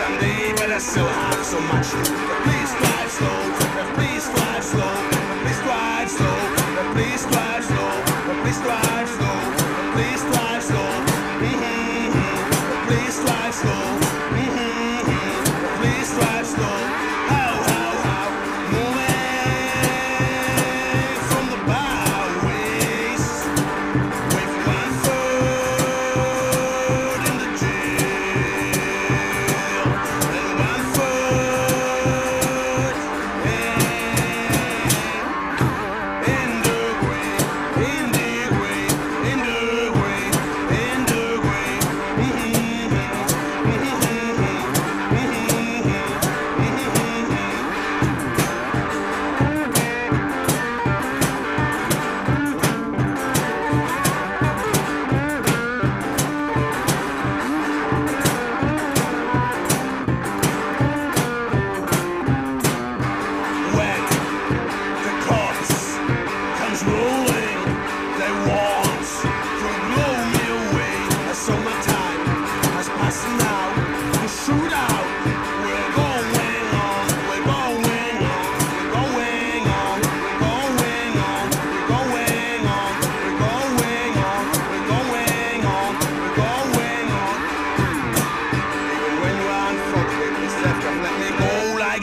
someday, but I still have so much. Please drive slow, please drive slow, please drive slow, please drive slow, please drive slow, please drive slow.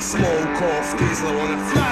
smoke off diesel on the floor.